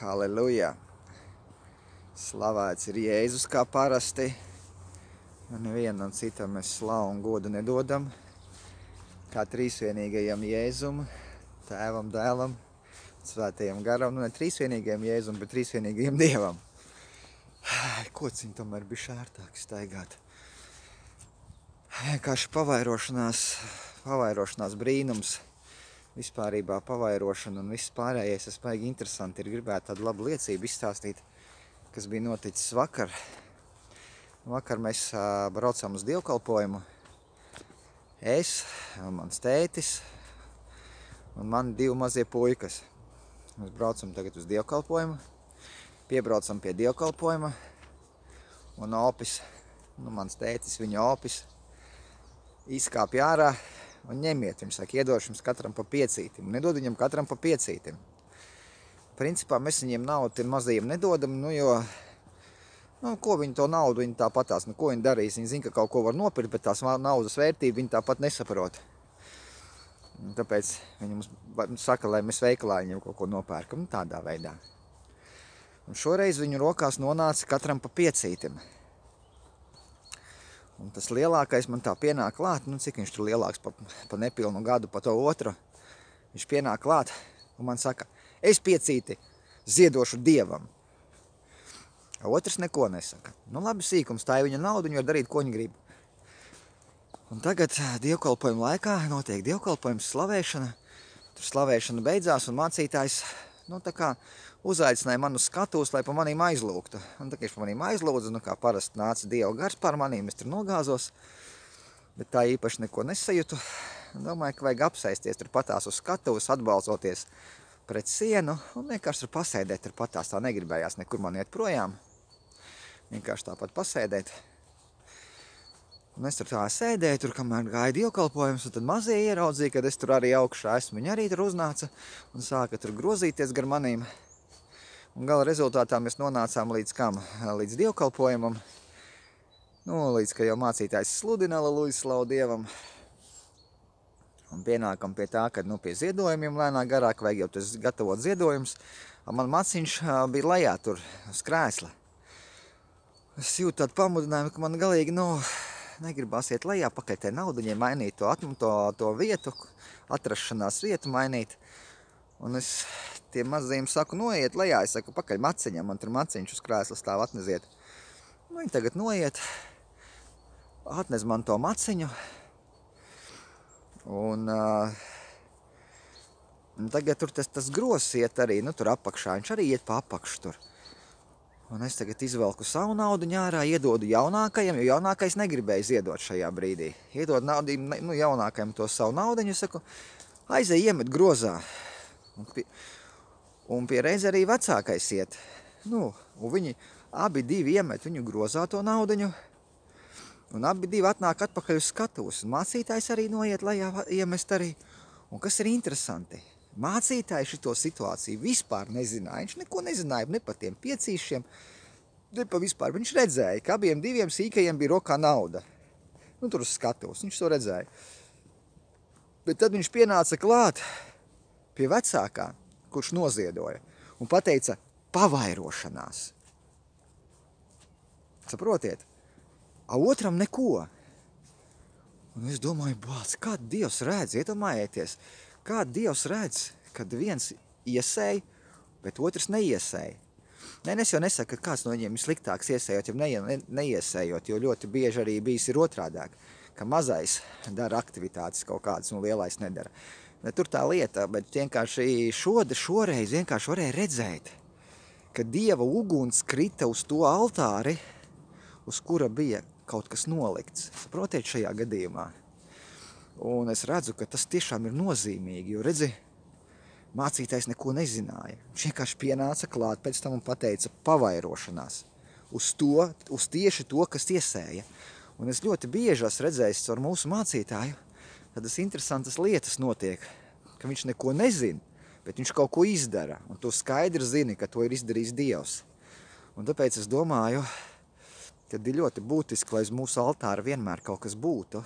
Halleluja! Slavēts ir Jēzus kā parasti. Nevienam citam mēs slavu un godu nedodam. Kā trīsvienīgajam Jēzum, tēvam, dēlam, svētajam garam. Nu, ne trīsvienīgajam Jēzum, bet trīsvienīgajam Dievam. Kociņ tomēr bija šērtāk staigāt. Vienkārši pavairošanās, pavairošanās brīnums vispārībā pavairošana un viss pārējais, tas baigi interesanti ir gribētu tādu labu liecību izstāstīt, kas bija noticis vakar. Vakar mēs braucām uz dievkalpojumu. Es, mans tētis un man divi mazie puikas. Mēs braucam tagad uz dievkalpojumu, piebraucam pie dievkalpojuma un opis, nu mans tētis, viņa opis, izkāpj ārā, un ņemiet. Viņš saka, iedošu jums katram pa piecītim. Nedod viņam katram pa piecītim. Principā mēs viņiem naudu tiem mazajiem nedodam, nu jo, nu, ko viņi to naudu, viņi tāpatās, nu, ko viņi darīs. Viņi zina, ka kaut ko var nopirkt, bet tās naudas vērtību viņi tāpat nesaprot. Un tāpēc viņi mums saka, lai mēs veikalā viņiem kaut ko nopērkam, nu, tādā veidā. Un šoreiz viņu rokās nonāca katram pa piecītim. Un tas lielākais man tā pienāk klāt, nu cik viņš tur lielāks pa, pa nepilnu gadu, pa to otru. Viņš pienāk klāt un man saka, es piecīti ziedošu dievam. Otrs neko nesaka. Nu labi sīkums, tā ir viņa nauda, viņa var darīt, ko viņa grib. Un tagad dievkalpojuma laikā notiek dievkalpojums slavēšana. Tur slavēšana beidzās un mācītājs, nu uzaicināja manu skatos, lai pa manīm aizlūgtu. Un tā kā viņš pa manīm aizlūdza, nu kā parasti nāca Dieva gars pār manīm, es tur nogāzos, bet tā īpaši neko nesajūtu. Domāju, ka vajag apsēsties tur patās uz skatuves, atbalstoties pret sienu un vienkārši tur pasēdēt tur patās. Tā negribējās nekur man iet projām. Vienkārši tāpat pasēdēt. Un es tur tā sēdēju, tur, kamēr gāja dievkalpojums, un tad mazie ieraudzīja, kad es tur arī augšā esmu. Viņi arī tur uznāca un sāka tur grozīties gar manīm. Un gala rezultātā mēs nonācām līdz kam? Līdz dievkalpojumam. Nu, līdz, ka jau mācītājs sludina, aleluja, slavu Dievam. Un pienākam pie tā, ka nu, pie ziedojumiem lēnāk garāk vajag jau tas gatavot ziedojums. Man maciņš bija lejā tur uz krēsla. Es jūtu tādu pamudinājumu, ka man galīgi, nu, negribās iet lejā, pakaļ tai naudiņai mainīt to, to, to vietu, atrašanās vietu mainīt. Un es tiem mazajiem saku, noiet lejā, es saku, pakaļ maciņam, man tur maciņš uz krēsla stāv, atneziet. Nu, viņi tagad noiet, atnez man to maciņu, un, uh, un tagad tur tas, tas gross iet arī, nu, tur apakšā, viņš arī iet pa apakšu tur. Un es tagad izvelku savu naudu ņārā, iedodu jaunākajam, jo jaunākais negribēja ziedot šajā brīdī. Iedod naudu, nu, jaunākajam to savu naudiņu, es saku, aizej iemet grozā. Un pie, Un pie reiz arī vecākais iet. Nu, un viņi abi divi iemet viņu grozā to naudiņu. Un abi divi atnāk atpakaļ uz skatuves. Un mācītājs arī noiet lejā iemest arī. Un kas ir interesanti, mācītājs šito situāciju vispār nezināja. Viņš neko nezināja ne par tiem piecīšiem, ne par vispār. Viņš redzēja, ka abiem diviem sīkajiem bija rokā nauda. Nu, tur uz skatuves, viņš to redzēja. Bet tad viņš pienāca klāt pie vecākā kurš noziedoja, un pateica pavairošanās. Saprotiet? A otram neko. Un es domāju, bāc, kā Dievs redz, iedomājieties, kā Dievs redz, kad viens iesēja, bet otrs neiesēja. Nē, es jau nesaku, ka kāds no viņiem ir sliktāks iesējot, ja ne, ne, neiesējot, jo ļoti bieži arī bijis ir otrādāk, ka mazais dara aktivitātes kaut kādas un lielais nedara. Ne tur tā lieta, bet vienkārši šode, šoreiz vienkārši varēja redzēt, ka Dieva uguns krita uz to altāri, uz kura bija kaut kas nolikts. Saprotiet šajā gadījumā. Un es redzu, ka tas tiešām ir nozīmīgi, jo redzi, mācītājs neko nezināja. Viņš vienkārši pienāca klāt pēc tam un pateica pavairošanās uz to, uz tieši to, kas iesēja. Un es ļoti bieži esmu redzējis ar mūsu mācītāju, tādas interesantas lietas notiek, ka viņš neko nezina, bet viņš kaut ko izdara, un tu skaidri zini, ka to ir izdarījis Dievs. Un tāpēc es domāju, ka ir ļoti būtiski, lai uz mūsu altāra vienmēr kaut kas būtu,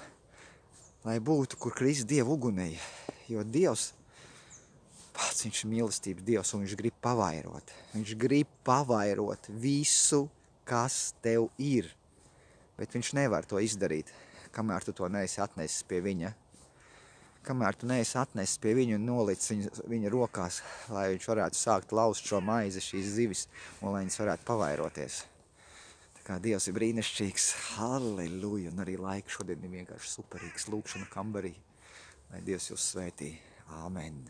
lai būtu, kur krist Dievu ugunēja, jo Dievs pats viņš ir mīlestības Dievs un viņš grib pavairot. Viņš grib pavairot visu, kas tev ir. Bet viņš nevar to izdarīt, kamēr tu to neesi atnesis pie viņa. Kamēr tu neesi atnesis pie viņa un nolicis viņa, viņa rokās, lai viņš varētu sākt laust šo maizi, šīs zivis, un lai viņas varētu pavairoties. Kā Dievs ir brīnišķīgs, halleluja, un arī laika šodien ir vienkārši superīgs lūkšana kambarī. Lai Dievs jūs svētī. Āmen.